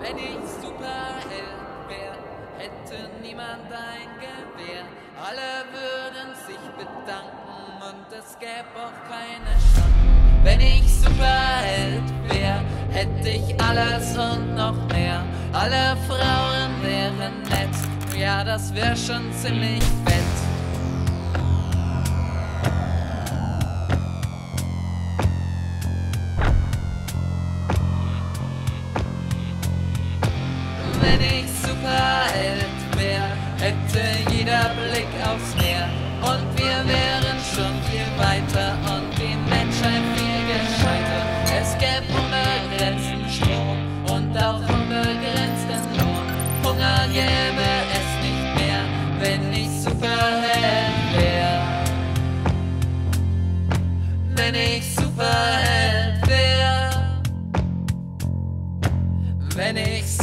Wenn ich Superheld wär, hätte niemand ein Gewehr. Alle würden sich bedanken und es gäbe auch keine Schanden. Wenn ich Superheld wär, hätte ich alles und noch mehr. Alle Frauen wären nett, ja, das wär schon ziemlich fett. Wenn ich Superheld wär, hätte jeder Blick aufs Meer und wir wären schon viel weiter und die Menschheit viel gescheiter. Es gäbe unbegrenzten Strom und auch unbegrenzten Lohn. Hunger gäbe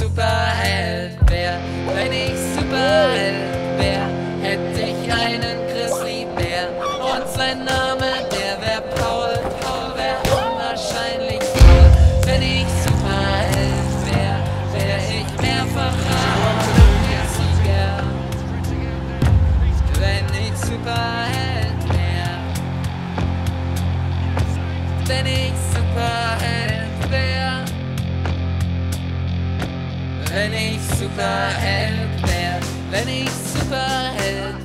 Superheld wär, wenn ich Superheld Wenn ich Superheld wär, wenn ich Superheld